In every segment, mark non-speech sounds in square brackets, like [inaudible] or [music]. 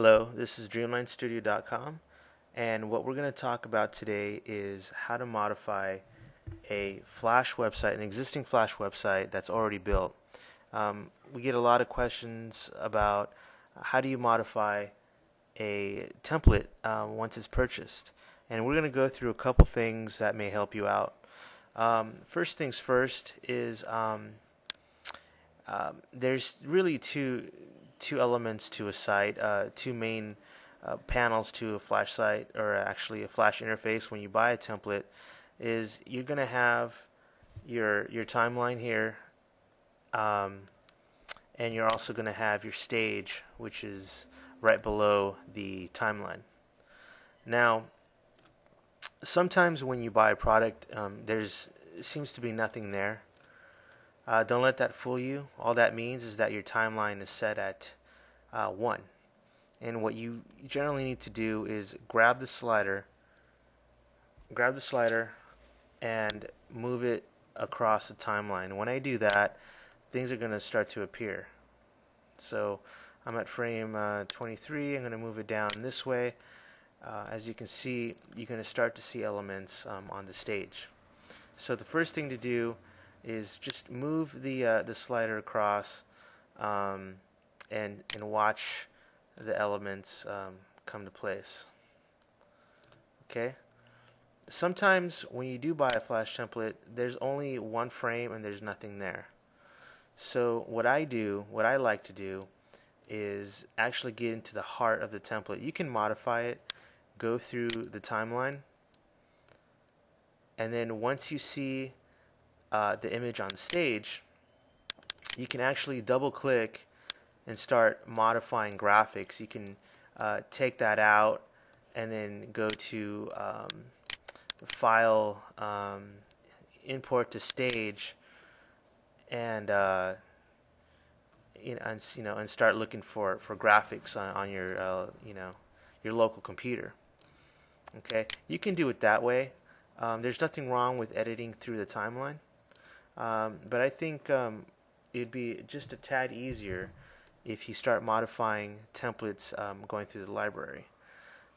Hello, this is DreamlineStudio.com, and what we're going to talk about today is how to modify a Flash website, an existing Flash website that's already built. Um, we get a lot of questions about how do you modify a template um, once it's purchased, and we're going to go through a couple things that may help you out. Um, first things first is um, um, there's really two two elements to a site, uh, two main uh, panels to a Flash site, or actually a Flash interface. When you buy a template, is you're going to have your your timeline here, um, and you're also going to have your stage, which is right below the timeline. Now, sometimes when you buy a product, um, there's seems to be nothing there. Uh, don't let that fool you. All that means is that your timeline is set at uh, 1. And what you generally need to do is grab the slider, grab the slider, and move it across the timeline. When I do that, things are going to start to appear. So I'm at frame uh, 23. I'm going to move it down this way. Uh, as you can see, you're going to start to see elements um, on the stage. So the first thing to do is just move the uh, the slider across um, and and watch the elements um, come to place. Okay. Sometimes when you do buy a flash template, there's only one frame and there's nothing there. So what I do, what I like to do, is actually get into the heart of the template. You can modify it, go through the timeline, and then once you see uh, the image on stage, you can actually double click and start modifying graphics. You can uh, take that out and then go to um, file um, import to stage and uh, you know, and, you know and start looking for, for graphics on, on your uh, you know your local computer. Okay, you can do it that way. Um, there's nothing wrong with editing through the timeline. Um, but I think um, it'd be just a tad easier if you start modifying templates um, going through the library.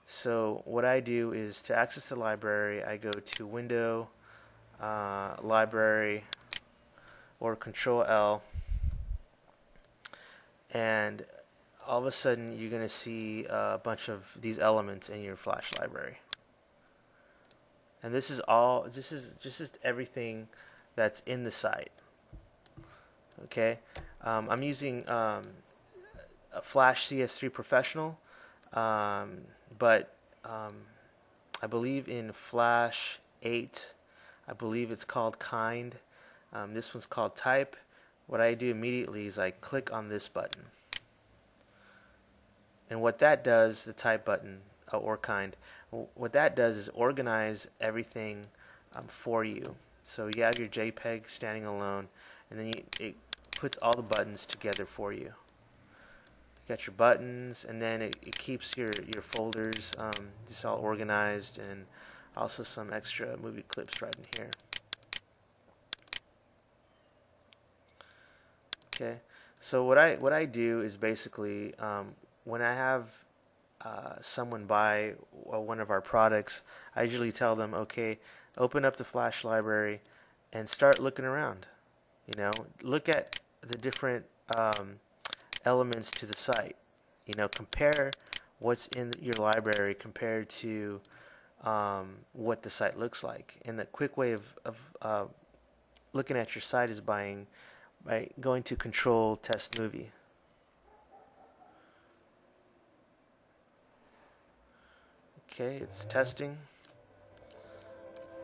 So what I do is to access the library, I go to Window, uh, Library, or Control L, and all of a sudden you're going to see a bunch of these elements in your Flash library. And this is all, this is just everything that's in the site. Okay, um, I'm using um, a Flash CS3 Professional, um, but um, I believe in Flash 8, I believe it's called Kind. Um, this one's called Type. What I do immediately is I click on this button. And what that does, the Type button, uh, or Kind, what that does is organize everything um, for you. So you have your JPEG standing alone, and then you, it puts all the buttons together for you. You got your buttons, and then it, it keeps your, your folders um, just all organized, and also some extra movie clips right in here. Okay, so what I what I do is basically um, when I have uh, someone buy one of our products, I usually tell them, okay, open up the Flash library and start looking around. You know, look at the different um, elements to the site. You know, compare what's in your library compared to um, what the site looks like. And the quick way of, of uh, looking at your site is buying by going to Control Test Movie. Okay, it's testing.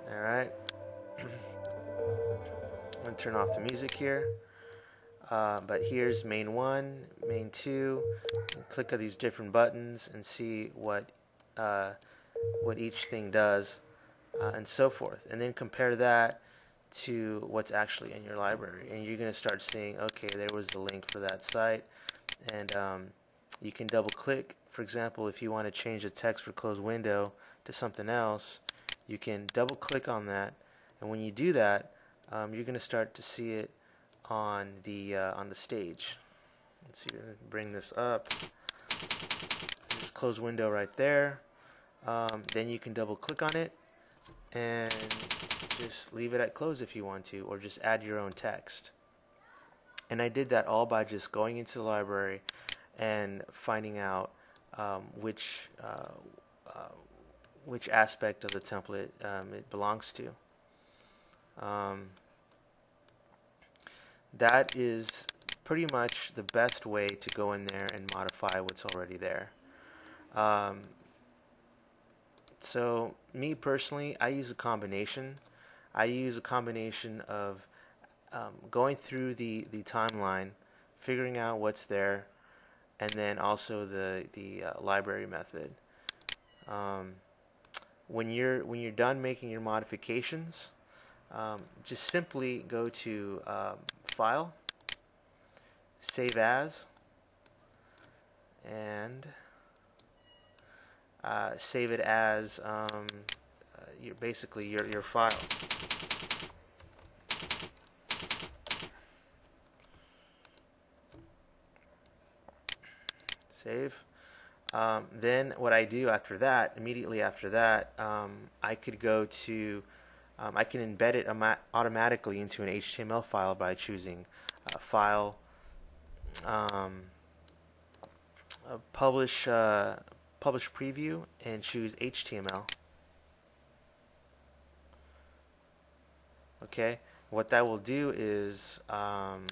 Alright. I'm going to turn off the music here. Uh, but here's main 1, main 2. Click on these different buttons and see what uh, what each thing does uh, and so forth. And then compare that to what's actually in your library. And you're going to start seeing, okay, there was the link for that site. And um, you can double click. For example, if you want to change the text for closed window to something else, you can double click on that. And when you do that, um, you're going to start to see it on the uh, on the stage. Let's see, bring this up. close window right there. Um, then you can double click on it and just leave it at close if you want to, or just add your own text. And I did that all by just going into the library and finding out um, which uh, uh, which aspect of the template um, it belongs to. Um, that is pretty much the best way to go in there and modify what's already there. Um, so me personally, I use a combination. I use a combination of um, going through the, the timeline, figuring out what's there, and then also the the uh, library method. Um, when you're when you're done making your modifications, um, just simply go to um, File, Save As, and uh, save it as um, uh, your, basically your your file. Save. Um, then what I do after that, immediately after that, um, I could go to, um, I can embed it automatically into an HTML file by choosing File, um, Publish, uh, Publish Preview, and choose HTML. Okay, what that will do is um,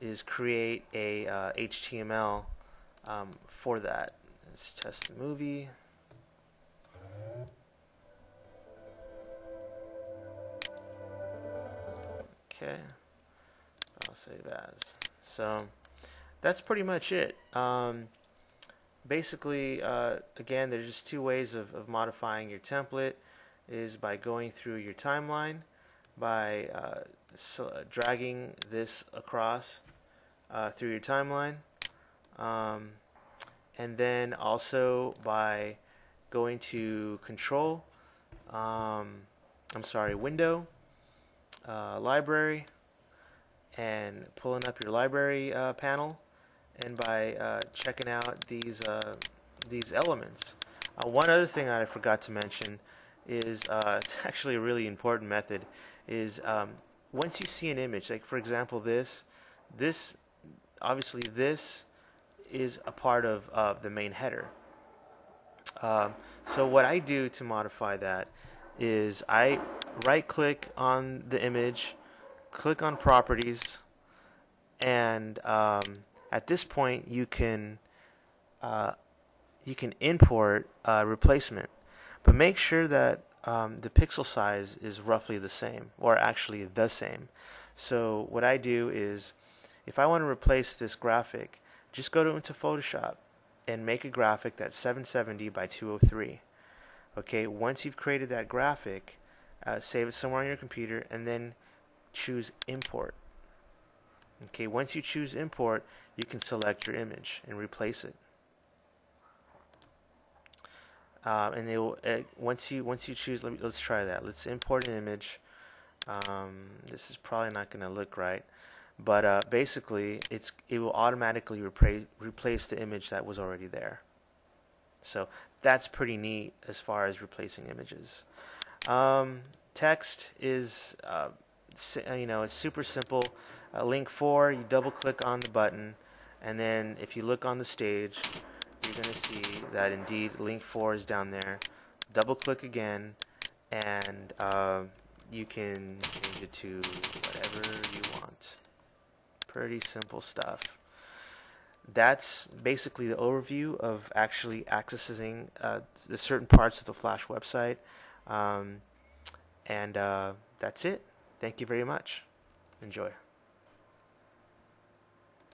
is create a HTML uh, um, for that. Let's test the movie. Okay, I'll save as. So that's pretty much it. Um, basically, uh, again, there's just two ways of, of modifying your template is by going through your timeline, by uh, so dragging this across uh, through your timeline, um, and then also by going to control, um, I'm sorry, window, uh, library, and pulling up your library uh, panel, and by uh, checking out these uh, these elements. Uh, one other thing I forgot to mention is uh, [laughs] it's actually a really important method. Is um, once you see an image, like for example this, this obviously this is a part of uh, the main header. Um, so what I do to modify that is I right click on the image, click on properties, and um, at this point you can uh, you can import replacement, but make sure that um, the pixel size is roughly the same, or actually the same. So what I do is, if I want to replace this graphic, just go to, into Photoshop and make a graphic that's 770 by 203. Okay, once you've created that graphic, uh, save it somewhere on your computer and then choose import. Okay, once you choose import, you can select your image and replace it. Uh, and it will, uh, once you once you choose, let me, let's try that. Let's import an image. Um, this is probably not going to look right. But uh, basically, it's it will automatically repra- replace the image that was already there. So that's pretty neat as far as replacing images. Um, text is, uh, you know, it's super simple. Uh, link 4, you double click on the button, and then if you look on the stage, you're going to see that indeed link 4 is down there. Double click again, and uh, you can change it to whatever you want. Pretty simple stuff. That's basically the overview of actually accessing uh, the certain parts of the Flash website. Um, and uh, that's it. Thank you very much. Enjoy.